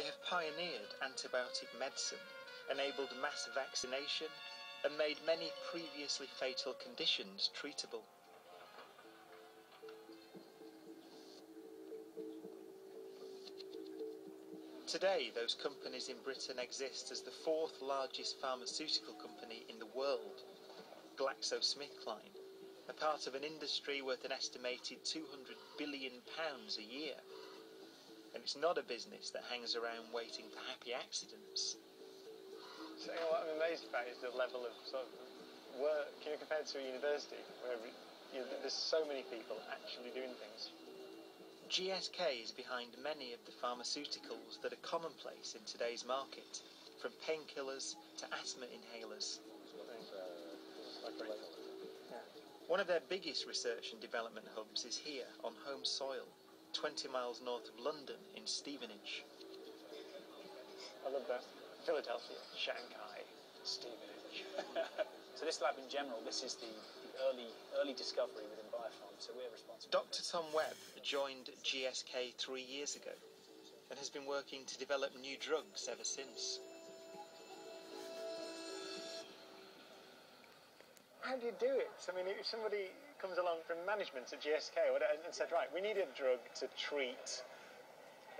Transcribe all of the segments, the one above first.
They have pioneered antibiotic medicine, enabled mass vaccination, and made many previously fatal conditions treatable. Today, those companies in Britain exist as the fourth largest pharmaceutical company in the world, GlaxoSmithKline, a part of an industry worth an estimated £200 billion a year. And it's not a business that hangs around waiting for happy accidents. So what I'm amazed about is the level of sort of work, you know, compared to a university, where you know, there's so many people actually doing things. GSK is behind many of the pharmaceuticals that are commonplace in today's market, from painkillers to asthma inhalers. One of their biggest research and development hubs is here on home soil, 20 miles north of London in Stevenage. I love that. Philadelphia, Shanghai, Stevenage. so this lab in general, this is the, the early early discovery within biopharm, so we're responsible. Dr. Tom Webb joined GSK three years ago and has been working to develop new drugs ever since. How do you do it? I mean, if somebody comes along from management at GSK and said, right, we need a drug to treat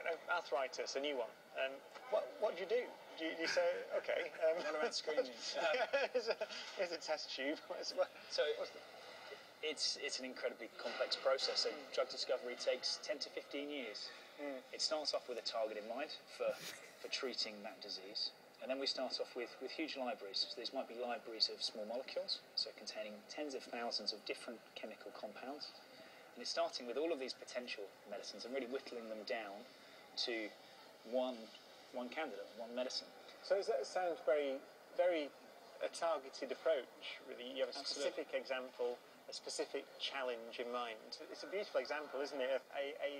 you know, arthritis, a new one, and what, what do you do? Do you, you say, okay. Um, Run around screaming. here's, a, here's a test tube. so it's, it's an incredibly complex process. So drug discovery takes 10 to 15 years. Mm. It starts off with a target in mind for, for treating that disease. And then we start off with, with huge libraries. So these might be libraries of small molecules, so containing tens of thousands of different chemical compounds. And it's starting with all of these potential medicines and really whittling them down to one one candidate, one medicine. So does that sounds very, very a targeted approach. Really, you have a specific example, a specific challenge in mind. It's a beautiful example, isn't it? A, a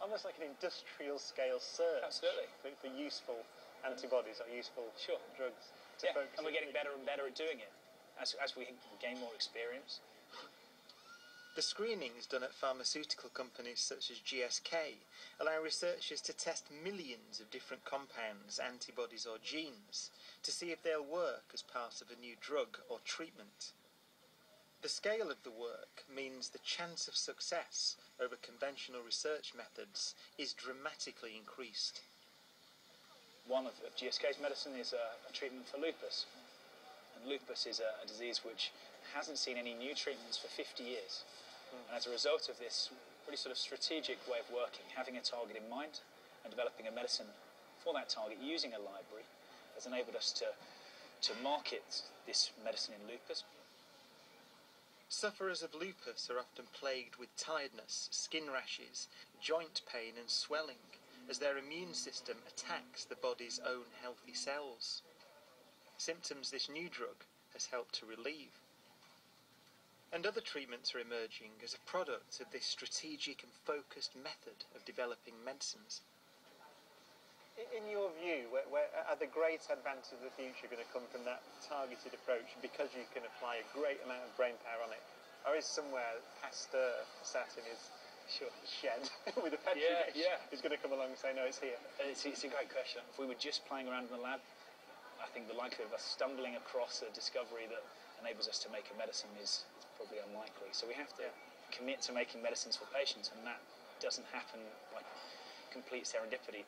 almost like an industrial scale search Absolutely. For, for useful antibodies are useful sure. drugs. yeah, and we're getting better and better at doing it as, as we gain more experience. The screenings done at pharmaceutical companies such as GSK allow researchers to test millions of different compounds, antibodies or genes to see if they'll work as part of a new drug or treatment. The scale of the work means the chance of success over conventional research methods is dramatically increased. One of, of GSK's medicine is a, a, treatment for lupus. And lupus is a, a disease which hasn't seen any new treatments for 50 years. Mm. And as a result of this pretty sort of strategic way of working, having a target in mind and developing a medicine for that target using a library has enabled us to, to market this medicine in lupus. Sufferers of lupus are often plagued with tiredness, skin rashes, joint pain, and swelling as their immune system attacks the body's own healthy cells. Symptoms this new drug has helped to relieve. And other treatments are emerging as a product of this strategic and focused method of developing medicines. In your view, where, where are the great advances of the future going to come from that targeted approach because you can apply a great amount of brain power on it? Or is somewhere Pasteur sat in his sure. shed with a petri yeah, dish yeah. is going to come along and say, no, it's here? Uh, it's, it's a great question. If we were just playing around in the lab, I think the likelihood of us stumbling across a discovery that enables us to make a medicine is, is probably unlikely. So we have to commit to making medicines for patients, and that doesn't happen by complete serendipity.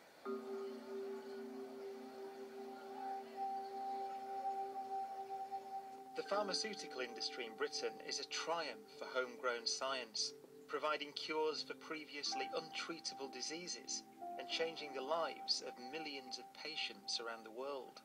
The pharmaceutical industry in Britain is a triumph for homegrown science, providing cures for previously untreatable diseases and changing the lives of millions of patients around the world.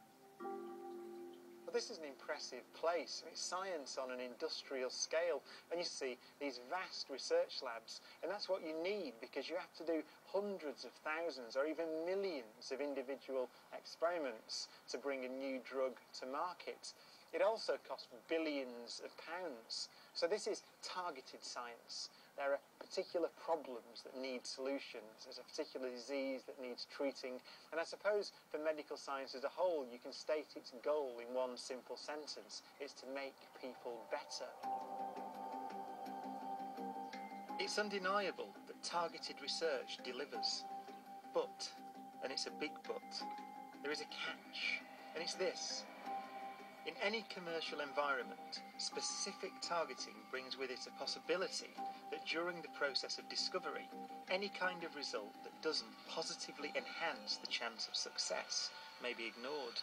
Well, this is an impressive place. It's science on an industrial scale. And you see these vast research labs. And that's what you need because you have to do hundreds of thousands or even millions of individual experiments to bring a new drug to market. It also costs billions of pounds. So this is targeted science. There are particular problems that need solutions. There's a particular disease that needs treating. And I suppose for medical science as a whole, you can state its goal in one simple sentence. It's to make people better. It's undeniable that targeted research delivers. But and it's a big but. There is a catch, and it's this. In any commercial environment, specific targeting brings with it a possibility that during the process of discovery, any kind of result that doesn't positively enhance the chance of success may be ignored.